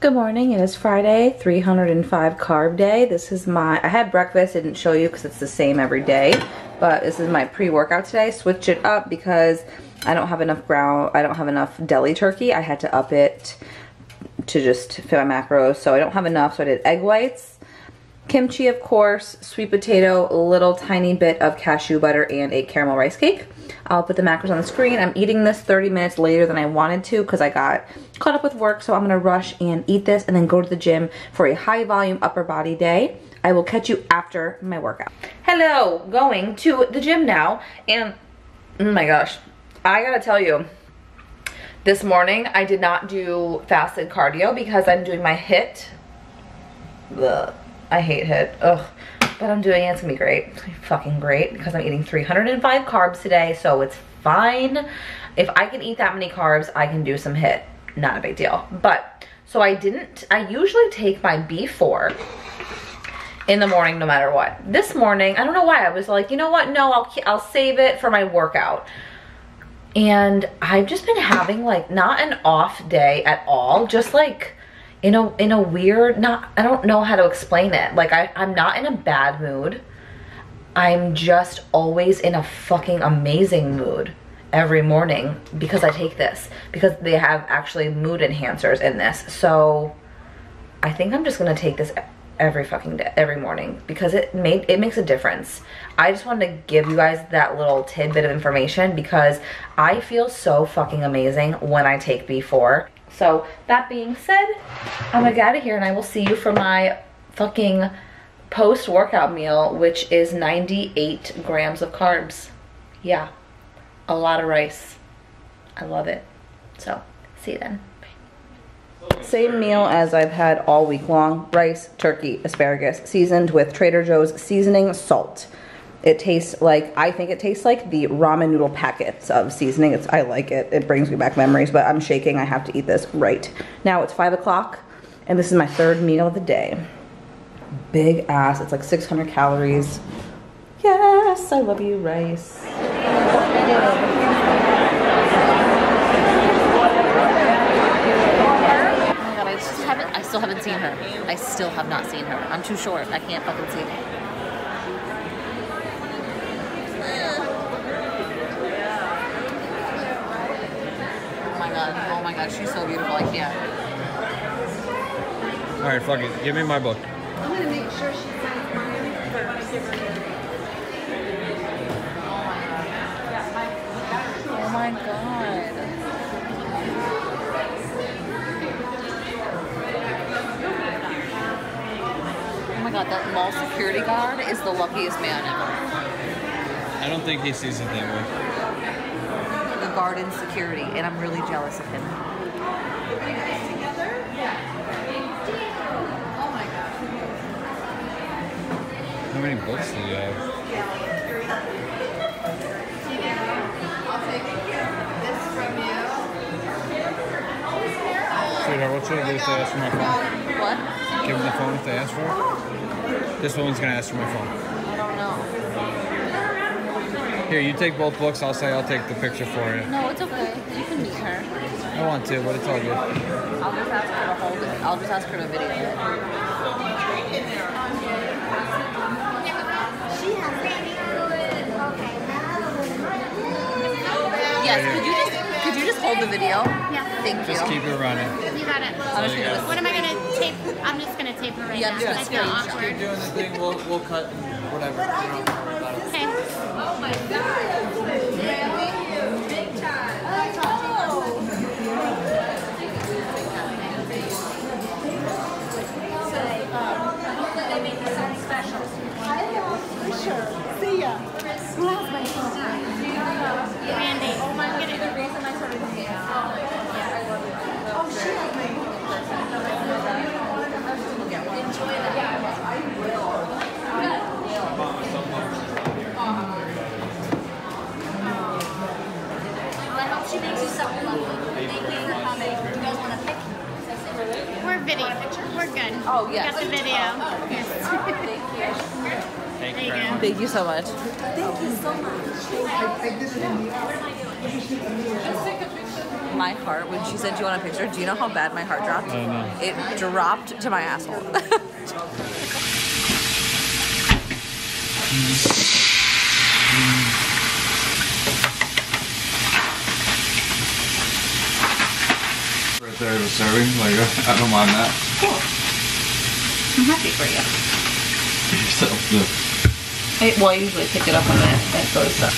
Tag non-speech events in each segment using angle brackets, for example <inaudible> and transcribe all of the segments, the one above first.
Good morning, it is Friday, 305 carb day. This is my, I had breakfast, didn't show you because it's the same every day, but this is my pre-workout today. Switch it up because I don't have enough ground, I don't have enough deli turkey. I had to up it to just fit my macros, so I don't have enough, so I did egg whites, kimchi of course, sweet potato, a little tiny bit of cashew butter, and a caramel rice cake. I'll put the macros on the screen. I'm eating this 30 minutes later than I wanted to because I got caught up with work, so I'm gonna rush and eat this and then go to the gym for a high volume upper body day. I will catch you after my workout. Hello, going to the gym now, and oh my gosh, I gotta tell you, this morning I did not do fasted cardio because I'm doing my HIIT. Ugh, I hate HIIT, ugh but I'm doing it. It's gonna be great. It's gonna be fucking great because I'm eating 305 carbs today, so it's fine. If I can eat that many carbs, I can do some HIIT. Not a big deal. But, so I didn't, I usually take my B4 in the morning no matter what. This morning, I don't know why, I was like, you know what, no, I'll, I'll save it for my workout. And I've just been having like, not an off day at all, just like, in a in a weird not I don't know how to explain it. Like I, I'm not in a bad mood. I'm just always in a fucking amazing mood every morning because I take this because they have actually mood enhancers in this. So I think I'm just gonna take this every fucking day every morning because it made it makes a difference. I just wanted to give you guys that little tidbit of information because I feel so fucking amazing when I take B4 so that being said, I'm gonna get out of here and I will see you for my fucking post-workout meal, which is 98 grams of carbs. Yeah, a lot of rice. I love it. So, see you then. Same meal as I've had all week long. Rice, turkey, asparagus, seasoned with Trader Joe's seasoning salt. It tastes like, I think it tastes like the ramen noodle packets of seasoning. It's, I like it. It brings me back memories, but I'm shaking. I have to eat this right. Now it's five o'clock and this is my third meal of the day. Big ass, it's like 600 calories. Yes, I love you, rice. Oh I still haven't seen her. I still have not seen her. I'm too short. I can't fucking see her. Oh my god, she's so beautiful. I can't. All right, fuck it. Give me my book. I'm gonna make sure she signs mine first. Oh my god. Oh my god, that mall security guard is the luckiest man ever. I don't think he sees it that way garden security, and I'm really jealous of him. How many books do you have? Sweetheart, what should I do if they ask for my phone? What? Give them the phone if they ask for it? Oh. This woman's gonna ask for my phone. I don't know. Here, you take both books. I'll say I'll take the picture for you. No, it's okay. You can meet her. I want to, but it's all good. I'll just ask her to hold it. I'll just ask her to video it. Yes, could you just could you just hold the video? Yeah. Thank you. Just keep it running. You got it. I'm just gonna What am I gonna tape? I'm just gonna tape her right Yeah, now. just I feel screenshot. doing the thing. We'll, we'll cut whatever. Okay. Randy. Oh my goodness. The reason I started I hope she makes you something lovely. Thank you for coming. You guys want to pick? We're video. We're. Oh, yes. Got the video. Oh, Thank you. Thank you you much. Thank you so much. Thank you so much. My heart, when she said, Do you want a picture? Do you know how bad my heart dropped? I know. It dropped to my asshole. Right there, the serving. Like, I don't mind that. <laughs> I'm happy for you. Yourself, the I, well, I usually pick it up when it, it goes up.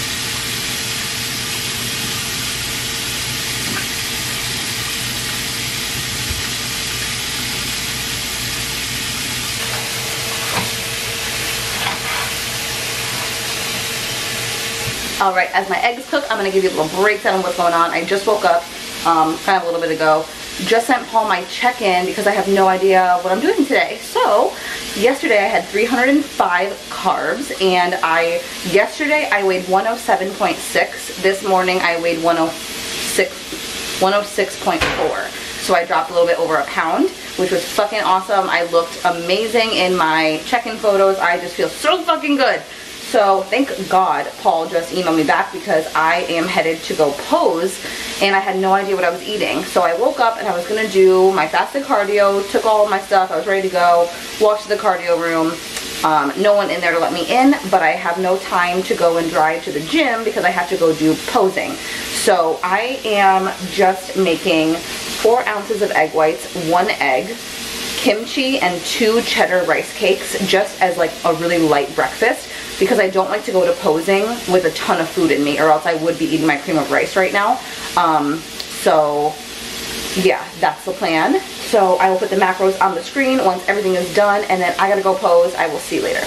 All right, as my eggs cook, I'm gonna give you a little breakdown of what's going on. I just woke up, um, kind of a little bit ago. Just sent Paul my check-in because I have no idea what I'm doing today. So, yesterday I had 305 carbs, and I, yesterday I weighed 107.6. This morning I weighed 106, 106.4. So I dropped a little bit over a pound, which was fucking awesome. I looked amazing in my check-in photos. I just feel so fucking good. So thank God Paul just emailed me back because I am headed to go pose and I had no idea what I was eating. So I woke up and I was gonna do my fasted cardio, took all of my stuff, I was ready to go, walked to the cardio room. Um, no one in there to let me in, but I have no time to go and drive to the gym because I have to go do posing. So I am just making four ounces of egg whites, one egg, kimchi and two cheddar rice cakes just as like a really light breakfast because I don't like to go to posing with a ton of food in me or else I would be eating my cream of rice right now. Um, so yeah, that's the plan. So I will put the macros on the screen once everything is done and then I gotta go pose. I will see you later.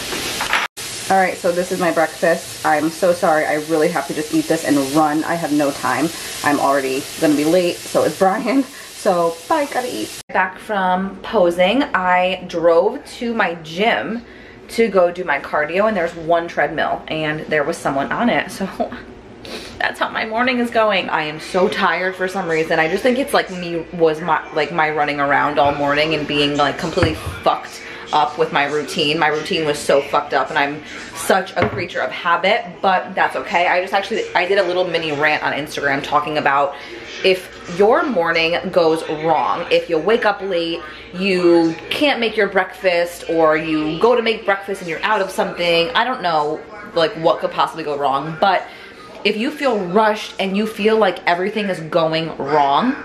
All right, so this is my breakfast. I'm so sorry. I really have to just eat this and run. I have no time. I'm already gonna be late. So is Brian. So bye, gotta eat. Back from posing, I drove to my gym to go do my cardio and there's one treadmill and there was someone on it. So <laughs> that's how my morning is going. I am so tired for some reason. I just think it's like me was my like my running around all morning and being like completely fucked up with my routine. My routine was so fucked up and I'm such a creature of habit, but that's okay. I just actually, I did a little mini rant on Instagram talking about if your morning goes wrong, if you wake up late, you can't make your breakfast or you go to make breakfast and you're out of something, I don't know like what could possibly go wrong, but if you feel rushed and you feel like everything is going wrong,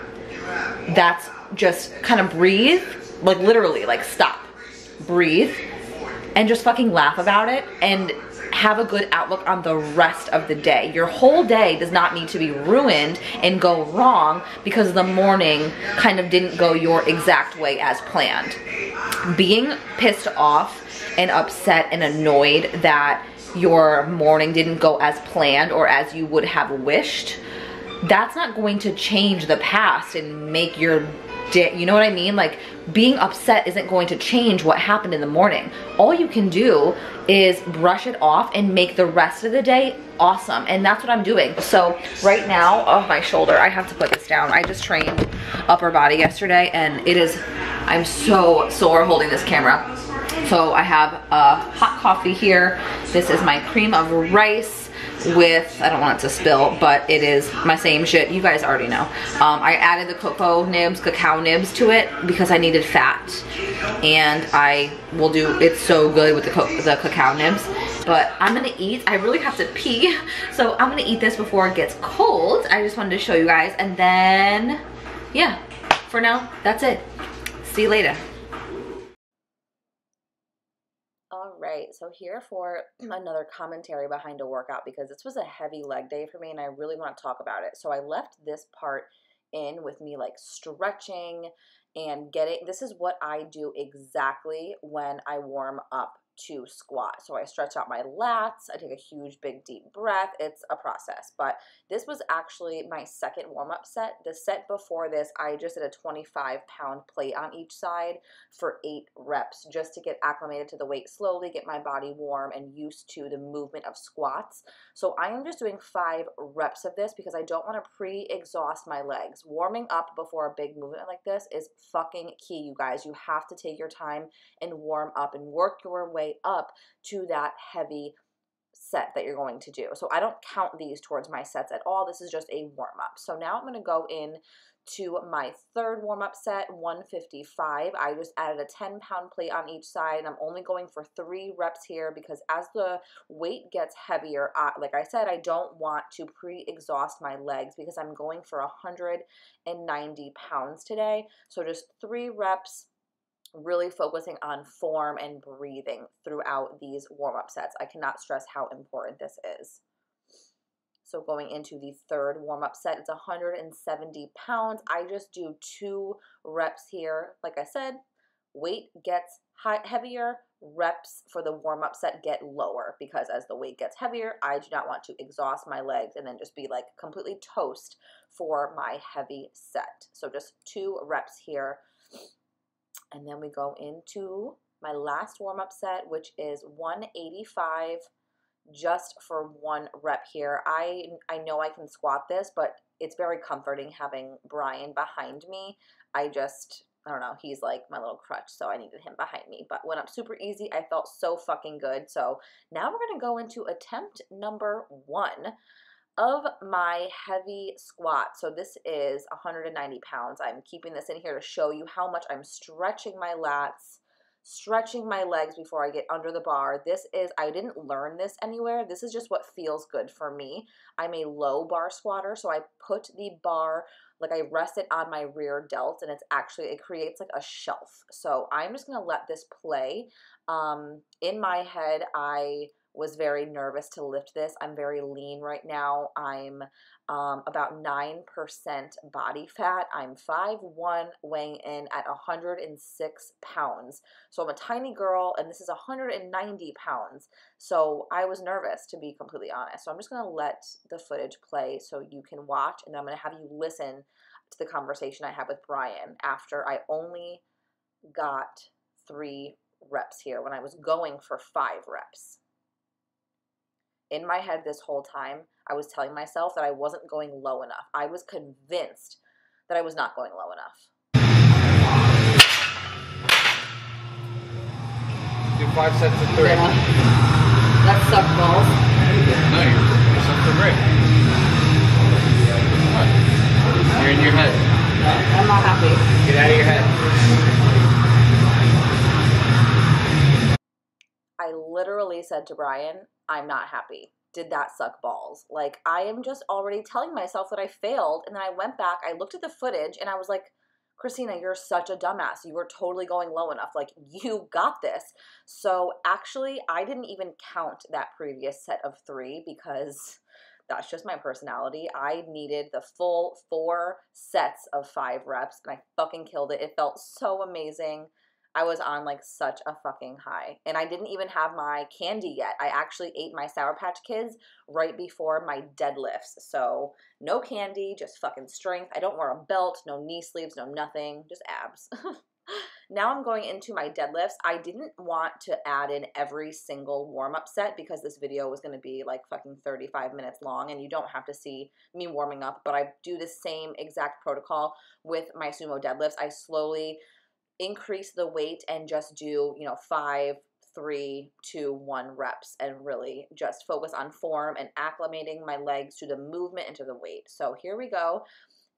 that's just kind of breathe, like literally, like stop, breathe, and just fucking laugh about it and have a good outlook on the rest of the day. Your whole day does not need to be ruined and go wrong because the morning kind of didn't go your exact way as planned. Being pissed off and upset and annoyed that your morning didn't go as planned or as you would have wished, that's not going to change the past and make your day, you know what I mean? Like being upset isn't going to change what happened in the morning. All you can do is brush it off and make the rest of the day awesome. And that's what I'm doing. So right now, oh my shoulder, I have to put this down. I just trained upper body yesterday and it is, I'm so sore holding this camera. So I have a hot coffee here. This is my cream of rice with, I don't want it to spill, but it is my same shit. You guys already know. Um, I added the cocoa nibs, cacao nibs to it because I needed fat. And I will do, it's so good with the, the cacao nibs. But I'm gonna eat, I really have to pee. <laughs> So I'm gonna eat this before it gets cold. I just wanted to show you guys. And then, yeah, for now, that's it. See you later. All right, so here for <clears throat> another commentary behind a workout because this was a heavy leg day for me and I really want to talk about it. So I left this part in with me like stretching and getting, this is what I do exactly when I warm up to squat. So I stretch out my lats, I take a huge big deep breath. It's a process, but this was actually my second warm up set. The set before this, I just did a 25 pound plate on each side for eight reps just to get acclimated to the weight slowly, get my body warm and used to the movement of squats. So I am just doing five reps of this because I don't want to pre exhaust my legs. Warming up before a big movement like this is fucking key, you guys. You have to take your time and warm up and work your way way up to that heavy set that you're going to do. So I don't count these towards my sets at all. This is just a warm up. So now I'm going to go in to my third warm up set, 155. I just added a 10 pound plate on each side and I'm only going for three reps here because as the weight gets heavier, like I said, I don't want to pre exhaust my legs because I'm going for 190 pounds today. So just three reps really focusing on form and breathing throughout these warm up sets. I cannot stress how important this is. So going into the third warm up set, it's 170 pounds. I just do two reps here. Like I said, weight gets heavier, reps for the warm up set get lower because as the weight gets heavier, I do not want to exhaust my legs and then just be like completely toast for my heavy set. So just two reps here. And then we go into my last warm up set, which is 185 just for one rep here. I I know I can squat this, but it's very comforting having Brian behind me. I just I don't know, he's like my little crutch, so I needed him behind me. But went up super easy. I felt so fucking good. So now we're gonna go into attempt number one of my heavy squat. So this is 190 pounds. I'm keeping this in here to show you how much I'm stretching my lats stretching my legs before I get under the bar. This is, I didn't learn this anywhere. This is just what feels good for me. I'm a low bar squatter, so I put the bar, like I rest it on my rear delt, and it's actually, it creates like a shelf. So I'm just gonna let this play. Um, in my head, I was very nervous to lift this. I'm very lean right now. I'm um, about 9% body fat. I'm 5'1, weighing in at 106 pounds. So I'm a tiny girl, and this is 190 pounds. So I was nervous, to be completely honest. So I'm just to let the footage play so you can watch, and I'm to have you listen to the conversation I had with Brian after I only got three reps here when I was going for five reps in my head this whole time, I was telling myself that I wasn't going low enough. I was convinced that I was not going low enough. Do five sets of three. Yeah. That sucked balls. No, you're, you're something great. You're in your head. I'm not happy. Get out of your head. Literally said to Brian, I'm not happy. Did that suck balls? Like, I am just already telling myself that I failed. And then I went back, I looked at the footage, and I was like, Christina, you're such a dumbass. You were totally going low enough. Like, you got this. So, actually, I didn't even count that previous set of three because that's just my personality. I needed the full four sets of five reps, and I fucking killed it. It felt so amazing. I was on like such a fucking high. And I didn't even have my candy yet. I actually ate my Sour Patch Kids right before my deadlifts. So no candy, just fucking strength. I don't wear a belt, no knee sleeves, no nothing, just abs. <laughs> now I'm going into my deadlifts. I didn't want to add in every single warm up set because this video was going to be like fucking 35 minutes long and you don't have to see me warming up, but I do the same exact protocol with my sumo deadlifts. I slowly increase the weight and just do, you know, five, three, two, one reps and really just focus on form and acclimating my legs to the movement and to the weight. So here we go.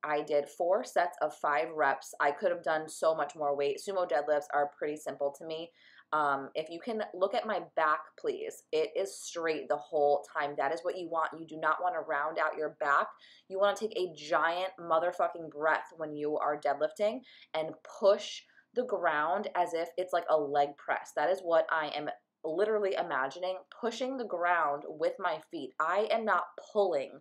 I did four sets of five reps. I could have done so much more weight. Sumo deadlifts are pretty simple to me. Um, if you can look at my back, please, it is straight the whole time. That is what you want. You do not want to round out your back. You want to take a giant motherfucking breath when you are deadlifting and push the ground as if it's like a leg press. That is what I am literally imagining pushing the ground with my feet. I am not pulling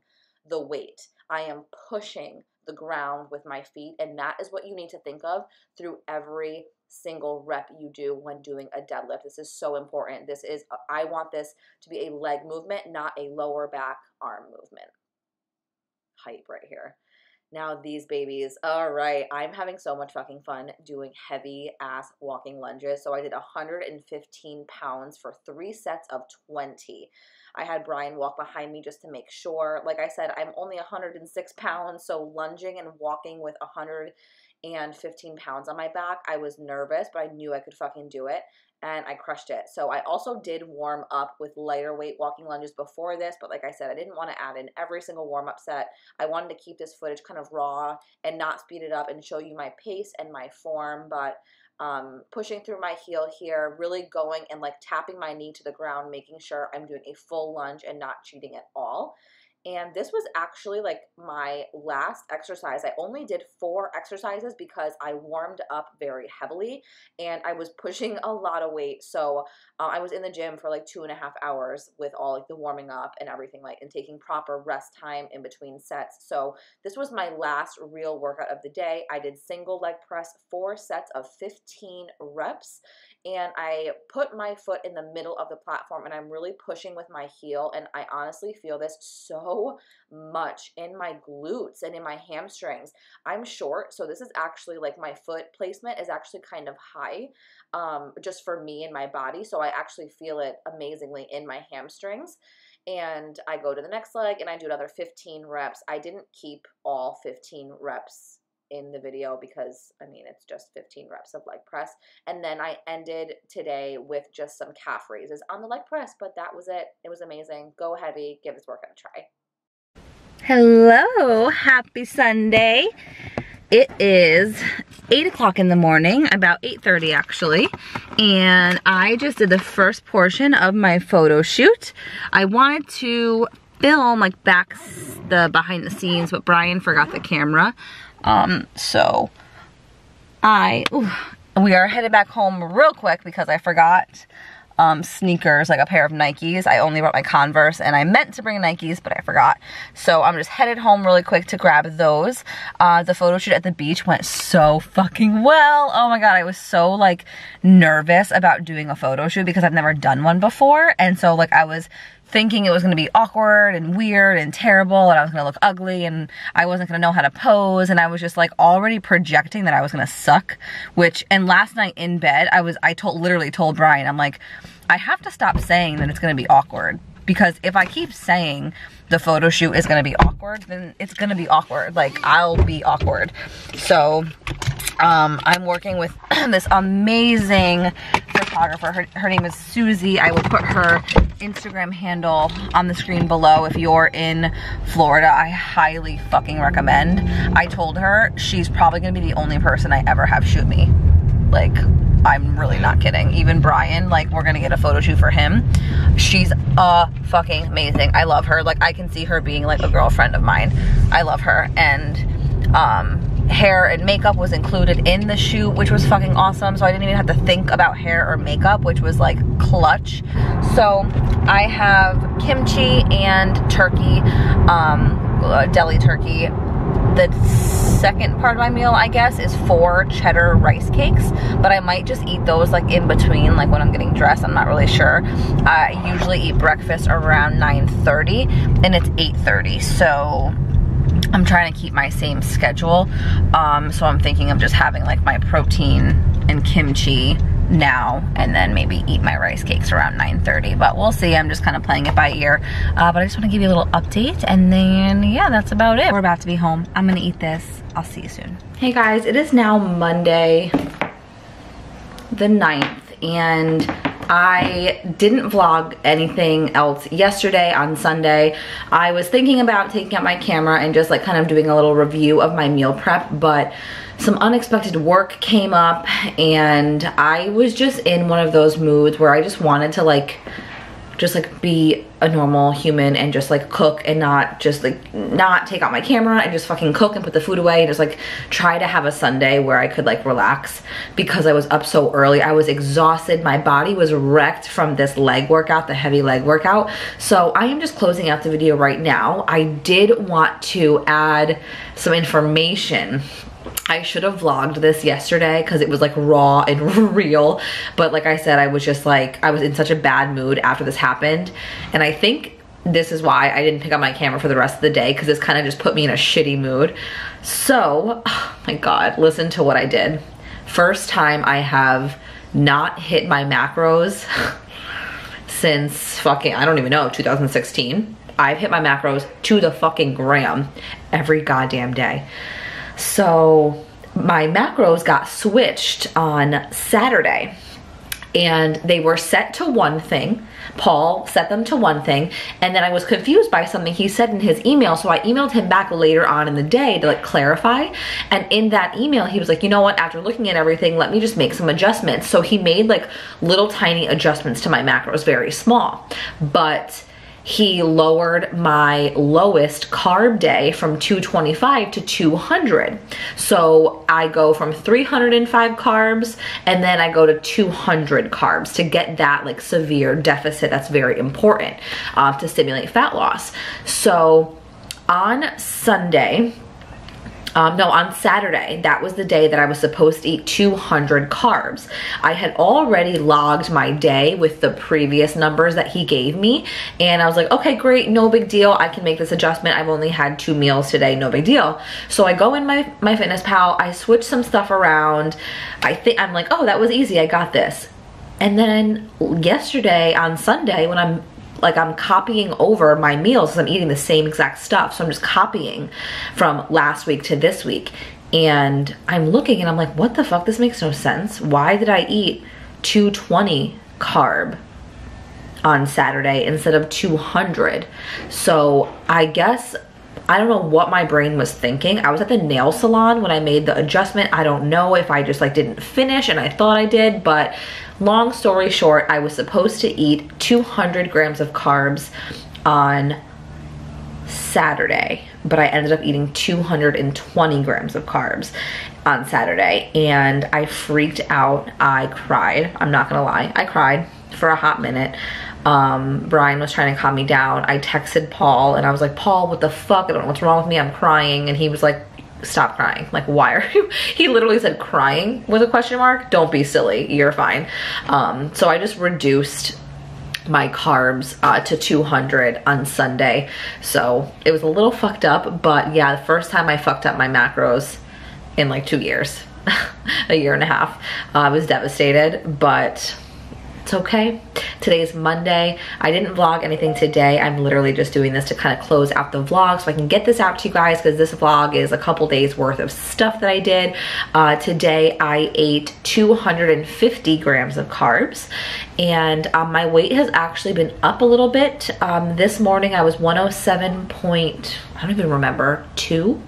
the weight, I am pushing the ground with my feet. And that is what you need to think of through every single rep you do when doing a deadlift. This is so important. This is, uh, I want this to be a leg movement, not a lower back arm movement. Hype right here. Now these babies, all right, I'm having so much fucking fun doing heavy ass walking lunges. So I did 115 pounds for three sets of 20. I had Brian walk behind me just to make sure. Like I said, I'm only 106 pounds, so lunging and walking with 100 and 15 pounds on my back. I was nervous, but I knew I could fucking do it and I crushed it. So I also did warm up with lighter weight walking lunges before this, but like I said, I didn't want to add in every single warm up set. I wanted to keep this footage kind of raw and not speed it up and show you my pace and my form, but um, pushing through my heel here, really going and like tapping my knee to the ground, making sure I'm doing a full lunge and not cheating at all. And this was actually like my last exercise. I only did four exercises because I warmed up very heavily and I was pushing a lot of weight. So uh, I was in the gym for like two and a half hours with all like the warming up and everything like and taking proper rest time in between sets. So this was my last real workout of the day. I did single leg press, four sets of 15 reps and I put my foot in the middle of the platform and I'm really pushing with my heel and I honestly feel this so much in my glutes and in my hamstrings. I'm short, so this is actually like my foot placement is actually kind of high um, just for me and my body, so I actually feel it amazingly in my hamstrings. And I go to the next leg and I do another 15 reps. I didn't keep all 15 reps in the video because I mean it's just 15 reps of leg press. And then I ended today with just some calf raises on the leg press but that was it. It was amazing. Go heavy. Give this workout a try. Hello. Happy Sunday. It is 8 o'clock in the morning about 8:30 actually and I just did the first portion of my photo shoot. I wanted to film like back the behind the scenes but Brian forgot the camera um, so I, ooh, we are headed back home real quick because I forgot um, sneakers, like a pair of Nikes. I only brought my Converse and I meant to bring Nikes, but I forgot. So I'm just headed home really quick to grab those. Uh, the photo shoot at the beach went so fucking well. Oh my God, I was so like nervous about doing a photo shoot because I've never done one before. And so like I was thinking it was gonna be awkward and weird and terrible and I was gonna look ugly and I wasn't gonna know how to pose and I was just like already projecting that I was gonna suck, which, and last night in bed, I was, I told, literally told Brian, I'm like, I have to stop saying that it's gonna be awkward because if I keep saying the photo shoot is gonna be awkward, then it's gonna be awkward. Like I'll be awkward. So um, I'm working with <clears throat> this amazing photographer. Her, her name is Susie. I will put her Instagram handle on the screen below if you're in Florida. I highly fucking recommend. I told her she's probably gonna be the only person I ever have shoot me. Like, I'm really not kidding. Even Brian, like, we're gonna get a photo shoot for him. She's uh fucking amazing. I love her. Like, I can see her being like a girlfriend of mine. I love her. And um hair and makeup was included in the shoot, which was fucking awesome. So I didn't even have to think about hair or makeup, which was like clutch. So I have kimchi and turkey, um, uh, deli turkey. The second part of my meal, I guess, is four cheddar rice cakes, but I might just eat those like in between, like when I'm getting dressed, I'm not really sure. I usually eat breakfast around 9.30 and it's 8.30, so I'm trying to keep my same schedule. Um, so I'm thinking of just having like my protein and kimchi now and then maybe eat my rice cakes around 9.30 but we'll see. I'm just kind of playing it by ear. Uh, but i just want to give you a little update and then yeah that's about it. We're about to be home. I'm gonna eat this. I'll see you soon. Hey guys it is now monday the 9th and I didn't vlog anything else yesterday on Sunday. I was thinking about taking out my camera and just like kind of doing a little review of my meal prep, but some unexpected work came up and I was just in one of those moods where I just wanted to like just like be a normal human and just like cook and not just like not take out my camera and just fucking cook and put the food away and just like try to have a Sunday where I could like relax because I was up so early. I was exhausted. My body was wrecked from this leg workout, the heavy leg workout. So I am just closing out the video right now. I did want to add some information I should have vlogged this yesterday because it was like raw and <laughs> real. But like I said, I was just like, I was in such a bad mood after this happened. And I think this is why I didn't pick up my camera for the rest of the day because this kind of just put me in a shitty mood. So, oh <sighs> my God, listen to what I did. First time I have not hit my macros <laughs> since fucking, I don't even know, 2016. I've hit my macros to the fucking gram every goddamn day. So my macros got switched on Saturday and they were set to one thing. Paul set them to one thing, and then I was confused by something he said in his email, so I emailed him back later on in the day to like clarify. And in that email, he was like, you know what, after looking at everything, let me just make some adjustments. So he made like little tiny adjustments to my macros, very small. But he lowered my lowest carb day from 225 to 200. So I go from 305 carbs and then I go to 200 carbs to get that like severe deficit that's very important uh, to stimulate fat loss. So on Sunday, um, no, on Saturday, that was the day that I was supposed to eat 200 carbs. I had already logged my day with the previous numbers that he gave me, and I was like, okay, great, no big deal. I can make this adjustment. I've only had two meals today, no big deal. So I go in my, MyFitnessPal, I switch some stuff around. I think, I'm like, oh, that was easy, I got this. And then yesterday on Sunday, when I'm like I'm copying over my meals I'm eating the same exact stuff. So I'm just copying from last week to this week. And I'm looking and I'm like, what the fuck? This makes no sense. Why did I eat 220 carb on Saturday instead of 200? So I guess I don't know what my brain was thinking. I was at the nail salon when I made the adjustment. I don't know if I just like didn't finish and I thought I did, but long story short, I was supposed to eat 200 grams of carbs on Saturday, but I ended up eating 220 grams of carbs on Saturday and I freaked out. I cried. I'm not gonna lie. I cried for a hot minute. Um, Brian was trying to calm me down. I texted Paul and I was like, Paul, what the fuck? I don't know what's wrong with me. I'm crying. And he was like, stop crying. Like, why are you? <laughs> He literally said crying with a question mark. Don't be silly. You're fine. Um, so I just reduced my carbs uh, to 200 on Sunday. So it was a little fucked up, but yeah, the first time I fucked up my macros in like two years, <laughs> a year and a half. Uh, I was devastated, but it's okay. Today is Monday. I didn't vlog anything today. I'm literally just doing this to kind of close out the vlog so I can get this out to you guys because this vlog is a couple days worth of stuff that I did. Uh, today I ate 250 grams of carbs and um, my weight has actually been up a little bit. Um, this morning I was 107 point, I don't even remember, two?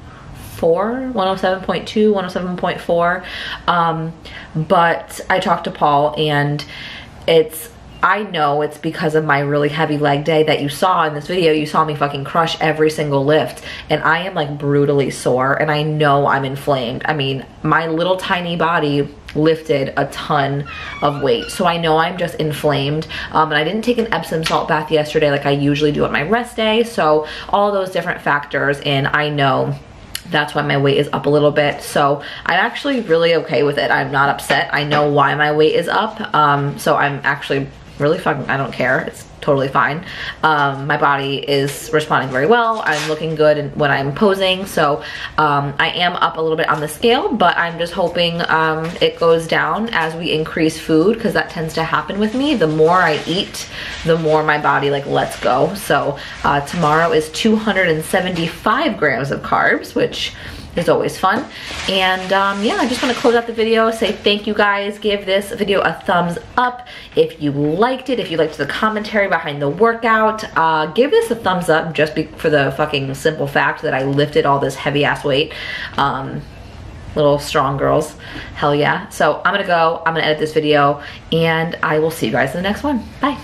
107.2 107.4 um, but i talked to paul and it's I know it's because of my really heavy leg day that you saw in this video. You saw me fucking crush every single lift and I am like brutally sore and I know I'm inflamed. I mean, my little tiny body lifted a ton of weight. So I know I'm just inflamed. Um, and I didn't take an Epsom salt bath yesterday like I usually do on my rest day. So all those different factors and I know that's why my weight is up a little bit. So I'm actually really okay with it. I'm not upset. I know why my weight is up. Um, so I'm actually really fucking, I don't care. It's totally fine. Um, my body is responding very well. I'm looking good when I'm posing. So um, I am up a little bit on the scale, but I'm just hoping um, it goes down as we increase food because that tends to happen with me. The more I eat, the more my body like lets go. So uh, tomorrow is 275 grams of carbs, which is always fun. And um, yeah, I just want to close out the video, say thank you guys, give this video a thumbs up if you liked it, if you liked the commentary behind the workout, uh, give this a thumbs up just for the fucking simple fact that I lifted all this heavy ass weight. Um, little strong girls, hell yeah. So I'm gonna go, I'm gonna edit this video, and I will see you guys in the next one. Bye.